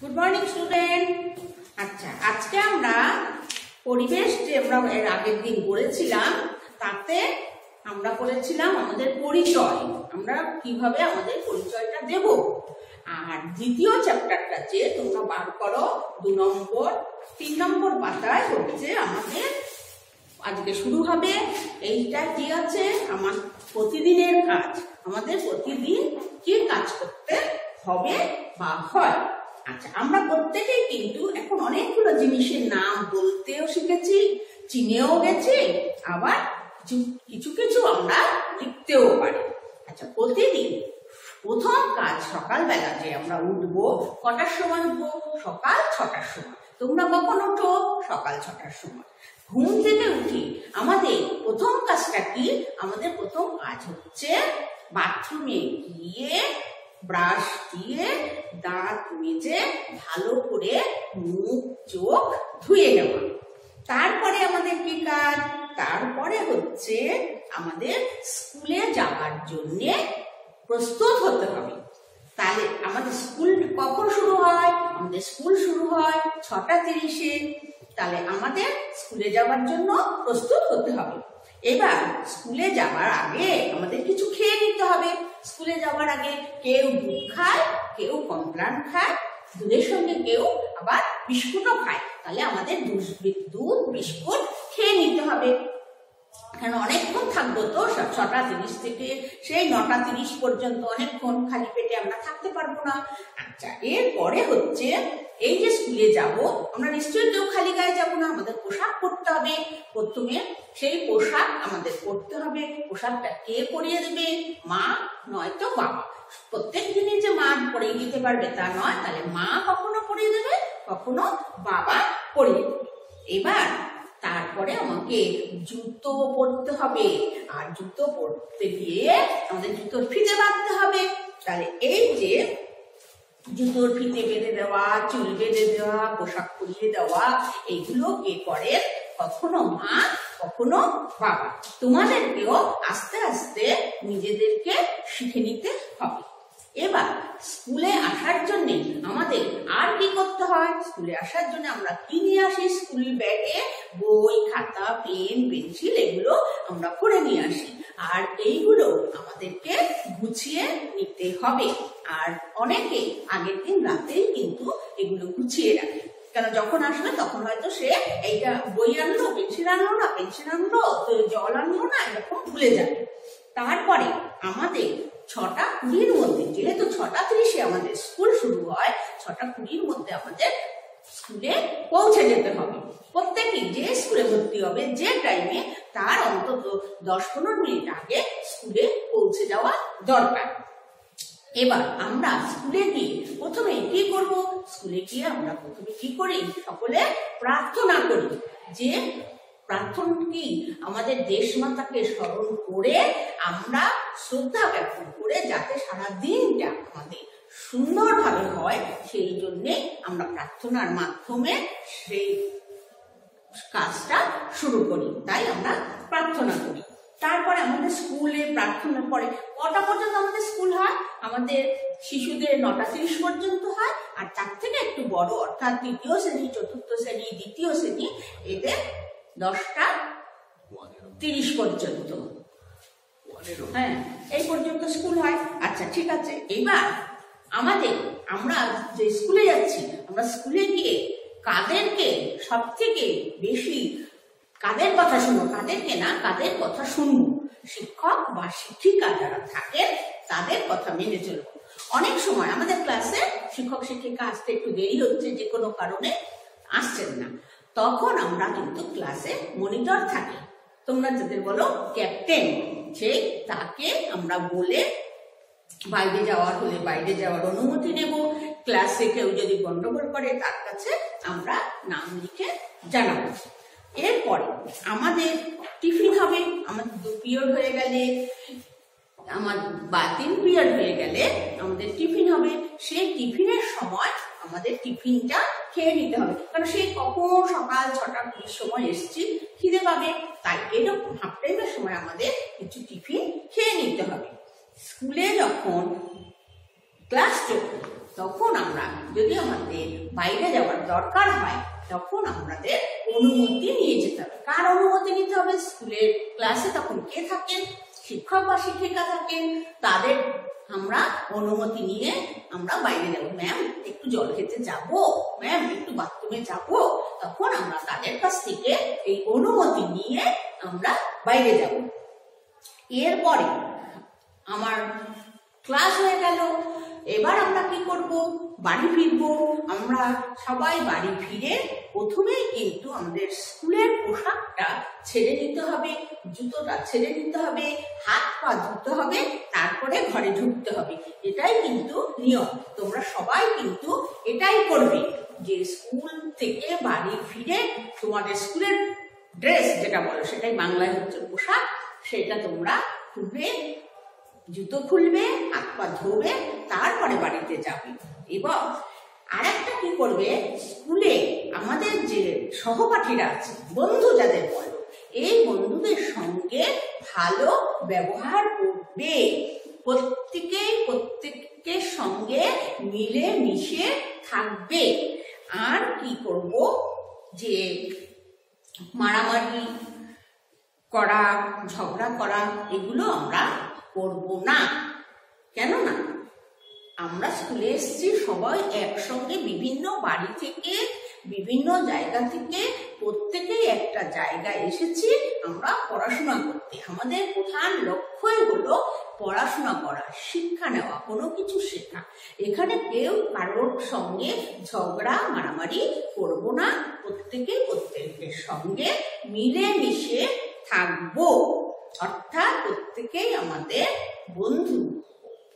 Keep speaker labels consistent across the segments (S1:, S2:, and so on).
S1: Good morning student আচ্ছা আজকে আমরা পরিবেশ যে আমরা এর আগের দিন করেছিলাম, তাতে আমরা করেছিলাম আমাদের পরিচয়। আমরা কীভাবে আমাদের পরিচয়টা দেব? আর দ্বিতীয় চ্যাপ্টারটা যে তোমরা বার করো, দু নম্বর, তিন নম্বর পাতায় হচ্ছে আমাদের, আজকে শুরু হবে। এইটা কি আছে? আমার প্রতিদিনের কাজ। আমাদের প্রতিদিন কি কাজ করতে হবে বা হয়। আচ্ছা আমরা প্রত্যেকেই কিন্তু এখন অনেকগুলো জিনিসের নাম বলতেও শিখেছি, চিনেও গেছি, আবার কিছু কিছু আমরা লিখতেও পারি। আচ্ছা প্রতিদিন প্রথম কাজ সকালবেলা যে আমরা উঠবো, কটার সময় উঠবো? সকাল ছটার সময়। তোমরা কখন ওঠো? সকাল ছটার সময়। ঘুম থেকে উঠি। আমাদের প্রথম কাজটা কি? আমাদের প্রথম কাজ হচ্ছে বাথরুমে গিয়ে ব্রাশ দিয়ে দাঁত মেজে ভালো করে মুখ, চোখ ধুয়ে নেওয়া। তারপরে আমাদের কি কাজ? তারপরে হচ্ছে আমাদের স্কুলে যাওয়ার জন্যে প্রস্তুত হতে হবে। তাহলে আমাদের স্কুল কখন শুরু হয়? আমাদের স্কুল শুরু হয় ছটা তিরিশে। তাহলে আমাদের স্কুলে যাওয়ার জন্য প্রস্তুত হতে হবে। এবার স্কুলে যাওয়ার আগে আমাদের কিছু খেয়ে নিতে হবে। স্কুলে যাওয়ার আগে কেউ দুধ খায়, কেউ কমপ্লান খায়, দুধের সঙ্গে কেউ আবার বিস্কুটও খায়। তাহলে আমাদের দুধ বিস্কুট খেয়ে নিতে হবে। কারণ অনেকক্ষণ থাকব তো, সব ছটা তিরিশ থেকে সেই নটা তিরিশ পর্যন্ত অনেকক্ষণ খালি পেটে আমরা থাকতে পারব না। আচ্ছা এরপরে হচ্ছে এই যে স্কুলে যাব, আমরা নিশ্চয়ই কেউ খালি গায়ে যাব না, আমাদের পোশাক পরতে হবে। প্রথমে সেই পোশাক আমাদের পরতে হবে। পোশাকটা কে পরিয়ে দেবে? মা, নয়তো বাবা। প্রত্যেক দিনই যে মা পরিয়ে দিতে পারবে তা নয়, তাহলে মা কখনো পরিয়ে দেবে, কখনো বাবা পরিয়ে দেবে। এবার তারপরে আমাকে জুতো পরতে হবে। আর জুতো পরতে গিয়ে আমাদের জুতোর ফিতে বাঁধতে হবে। তাহলে এই যে জুতোর ফিতে বেঁধে দেওয়া, চুল বেঁধে দেওয়া, পোশাক পরিয়ে দেওয়া, এগুলো কে করে? কখনো মা, কখনো বাবা। তোমাদেরকেও আস্তে আস্তে নিজেদেরকে শিখে নিতে হবে। এবার স্কুলে আসার জন্য আমাদের আর কি করতে হয়? স্কুলে আসার জন্য আমরা কি নিয়ে আসি? স্কুল ব্যাগে বই, খাতা, পেন, পেন্সিল এগুলো আমরা করে নিয়ে আসি। আর এইগুলো আমাদেরকে গুছিয়ে নিতে হবে। আর অনেকে আগের দিন রাতেই কিন্তু এগুলো গুছিয়ে রাখে। কেন, যখন আসবে তখন হয়তো সে এইটা বই আনলো, পেন্সিল আনলো না, পেন্সিল আনলো, জল আনলো না, এরকম ভুলে যাবে। তারপরে আমাদের ছটা কুড়ির মধ্যে, যেহেতু ছটা তিরিশে আমাদের স্কুল শুরু হয়, ছটা কুড়ির মধ্যে আমাদের স্কুলে পৌঁছে যেতে হবে। প্রত্যেকে যে স্কুলে ভর্তি হবে, যে টাইমে তার অন্তত দশ পনেরো মিনিট আগে স্কুলে পৌঁছে যাওয়া দরকার। এবার আমরা স্কুলে গিয়ে প্রথমে কি করব? স্কুলে গিয়ে আমরা প্রথমে কি করি? সকলে প্রার্থনা করি যে প্রার্থনা কি আমাদের দেশ মাতাকে স্মরণ করে আমরা শ্রদ্ধা জ্ঞাপন করে যাতে সারা দিনটা আমাদের সুন্দরভাবে হয়, সেই জন্যে আমরা প্রার্থনার মাধ্যমে সেই কাজটা শুরু করি, তাই আমরা প্রার্থনা করি। তারপরে আমাদের স্কুলে প্রার্থনা পরে কটা পর্যন্ত আমাদের স্কুল হয়? আমাদের শিশুদের নটা তিরিশ পর্যন্ত হয়, আর তার থেকে একটু বড়, অর্থাৎ তৃতীয় শ্রেণি, চতুর্থ শ্রেণি, দ্বিতীয় শ্রেণি, এদের দশটা তিরিশ পর্যন্ত। হ্যাঁ এই পর্যন্ত স্কুল হয়। আচ্ছা ঠিক আছে। এবার আমাদের, আমরা যে স্কুলে যাচ্ছি, আমরা স্কুলে গিয়ে কাদেরকে সব থেকে বেশি কাদের কথা শুনব? কাদেরকে না, কাদের কথা শুনব? শিক্ষক বা শিক্ষিকা যারা থাকেন, তাদের কথা মেনে চলবো। অনেক সময় আমাদের ক্লাসে শিক্ষক, শিক্ষিকা আসতে একটু দেরি হচ্ছে, যে কোনো কারণে আসছেন না। তখন আমরা কিন্তু ক্লাসে মনিটর থাকি। তোমরা যাদের বলো, ক্যাপ্টেন সেই তাকে আমরা বলে বাইরে যাওয়ার হলে বাইরে যাওয়ার অনুমতি নেব ক্লাসে কেউ যদি গন্ডগোল করে, তার কাছে আমরা নাম লিখে জানাব। এরপরে আমাদের টিফিন হবে, আমাদের দু পিরিয়ড হয়ে গেলে, আমার বা তিন পিরিয়ড হয়ে গেলে আমাদের টিফিন হবে। সেই টিফিনের সময় আমাদের টিফিনটা খেয়ে নিতে হবে। কারণ সেই কখন সকাল ছটা কুড়ির সময় এসছি, খিদে পাবে। তাই এরকম হাফ টাইমের সময় আমাদের কিছু টিফিন খেয়ে নিতে হবে। স্কুলে যখন ক্লাস চলবে তখন আমরা যদি আমাদের বাইরে যাওয়ার দরকার হয়, তখন আমাদের অনুমতি নিয়ে যেতে হবে। কার অনুমতি নিতে হবে? স্কুলের ক্লাসে তখন কে থাকেন শিক্ষক বা শিক্ষিকা থাকেন তাদের আমরা অনুমতি নিয়ে আমরা বাইরে যাব। ম্যাম, একটু জল খেতে যাব? ম্যাম, একটু বাথরুমে যাব? তখন আমরা তাদের কাছ থেকে এই অনুমতি নিয়ে আমরা বাইরে যাব। এরপরে আমার ক্লাস হয়ে গেল। এবার আমরা কি করব? বাড়ি ফিরবো। আমরা সবাই বাড়ি ফিরে প্রথমেই কিন্তু আমাদের স্কুলের পোশাকটা ছেড়ে নিতে হবে, জুতোটা ছেড়ে নিতে হবে, হাত পা ধুতে হবে, তারপরে ঘরে ঢুকতে হবে। এটাই কিন্তু নিয়ম। তোমরা সবাই কিন্তু এটাই করবে যে স্কুল থেকে বাড়ি ফিরে তোমাদের স্কুলের ড্রেস যেটা বলো, সেটাই বাংলায় হচ্ছে পোশাক। সেটা তোমরা খুলবে জুতো খুলবে, হাত পা ধোবে, তারপরে বাড়িতে যাবে। এবং আর একটা কি করবে? স্কুলে আমাদের যে সহপাঠীরা আছে, বন্ধু যাদের বলো, এই বন্ধুদের সঙ্গে ভালো ব্যবহার করবে। প্রত্যেকেই প্রত্যেকের সঙ্গে মিলে মিশে থাকবে। আর কি করব? যে মারামারি করা, ঝগড়া করা, এগুলো আমরা করব না। কেন না আমরা স্কুলে এসেছি, সবাই একসঙ্গে বিভিন্ন বাড়ি থেকে, বিভিন্ন জায়গা থেকে, প্রত্যেকেই একটা জায়গায় এসেছি আমরা পড়াশোনা করতে। আমাদের প্রধান লক্ষ্যই হলো পড়াশোনা করা, শিক্ষা নেওয়া, কোনো কিছু শেখা। এখানে কেউ কারোর সঙ্গে ঝগড়া, মারামারি করব না। প্রত্যেকে প্রত্যেকের সঙ্গে মিলে মিশে থাকব। অর্থাৎ প্রত্যেকেই আমাদের বন্ধু।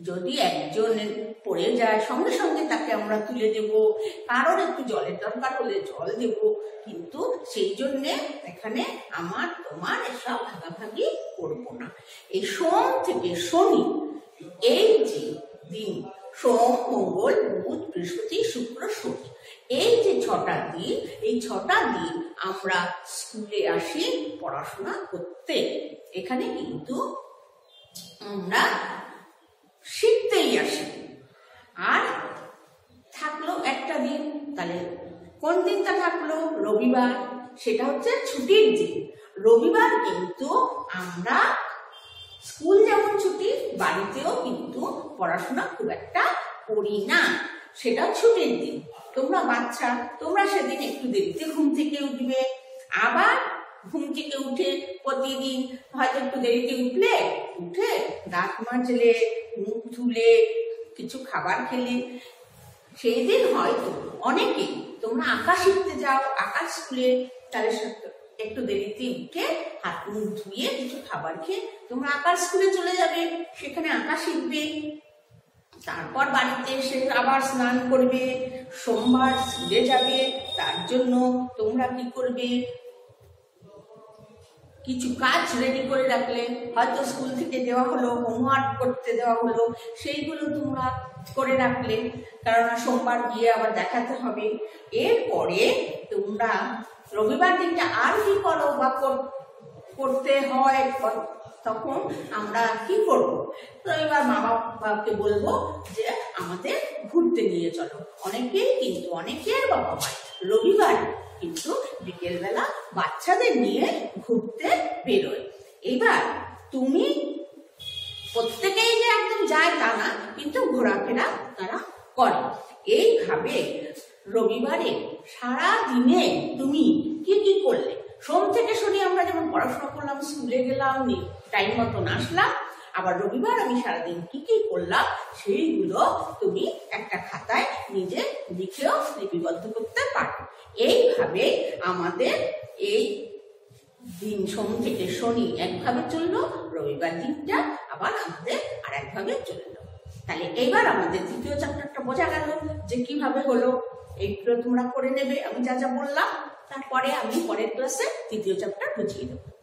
S1: যদি একজন পড়ে যায়, সঙ্গে সঙ্গে তাকে আমরা তুলে দেব। কারোর একটু জলের দরকার হলে জল দেব। কিন্তু সেই জন্যে এখানে আমার, তোমার এসব ভাগাভাগি করব না। এই সোম থেকে শনি, এই যে দিন, সোম, মঙ্গল, বুধ, বৃহস্পতি, শুক্র, শনি, এই যে ছটা দিন, এই ছটা দিন আমরা স্কুলে আসি পড়াশোনা করতে। এখানে কিন্তু আমরা শিখতেই আসি। আর থাকল একটা দিন, তাহলে কোন দিনটা থাকল? রবিবার। সেটা হচ্ছে ছুটির দিন। রবিবার কিন্তু আমরা স্কুল যেমন ছুটি, বাড়িতেও কিন্তু পড়াশোনা খুব একটা করি না। সেটা ছুটির দিন। তোমরা বাচ্চা, তোমরা সেদিন একটু দেরিতে ঘুম থেকে উঠবে। আবার ঘুম থেকে উঠে প্রতিদিন হয়তো একটু দেরিতে উঠলে, উঠে দাঁত মাজলে, মুখ ধুলে, কিছু খাবার খেলে। সেই দিন হয়তো অনেকেই তোমরা আঁকা শিখতে যাও আঁকা স্কুলে তাহলে একটু দেরিতে উঠে হাত মুখ ধুয়ে কিছু খাবার খেয়ে তোমরা আঁকার স্কুলে চলে যাবে। সেখানে আঁকা শিখবে। তারপর বাড়িতে এসে আবার স্নান করবে, সোমবার স্কুলে যাবে, তার জন্য তোমরা কি করবে? কিছু কাজ রেডি করে রাখলে, হয়তো স্কুল থেকে দেওয়া হলো হোমওয়ার্ক করতে দেওয়া হলো, সেইগুলো তোমরা করে রাখলে। কারণ সোমবার গিয়ে আবার দেখাতে হবে। এরপরে তোমরা রবিবার দিনটা আর কি করো বা করতে হয় তখন আমরা কি করব? তো এবার মা বাবাকে বলব যে আমাদের ঘুরতে নিয়ে চলো। অনেকেই কিন্তু অনেকের বাবা মায় রবিবার কিন্তু বিকেলবেলা বাচ্চাদের নিয়ে ঘুরতে বেরোয়। এবার তুমি প্রত্যেকেই যে একদম যায় তা না, কিন্তু ঘোরাফেরা তারা করে। এইভাবে রবিবারে সারা দিনে তুমি কি কি করলে? সোম থেকে শনি আমরা যেমন পড়াশোনা করলাম, স্কুলে গেলাম টাইম মতন আসলাম, আবার রবিবার আমি সারাদিন কি কি করলাম, সেইগুলো তুমি একটা খাতায় নিজে লিখেও লিপিবদ্ধ করতে পারো। এইভাবে আমাদের এই দিন সোম থেকে শনি একভাবে চলল, রবিবার দিনটা আবার আমাদের আর একভাবে চলল। তাহলে এবার আমাদের দ্বিতীয় চ্যাপ্টারটা বোঝা গেল যে কীভাবে হলো। এইগুলো তোমরা করে নেবে, আমি যা যা বললাম। তারপরে আমি পরের ক্লাসে তৃতীয় চ্যাপ্টার বুঝিয়ে দেবো।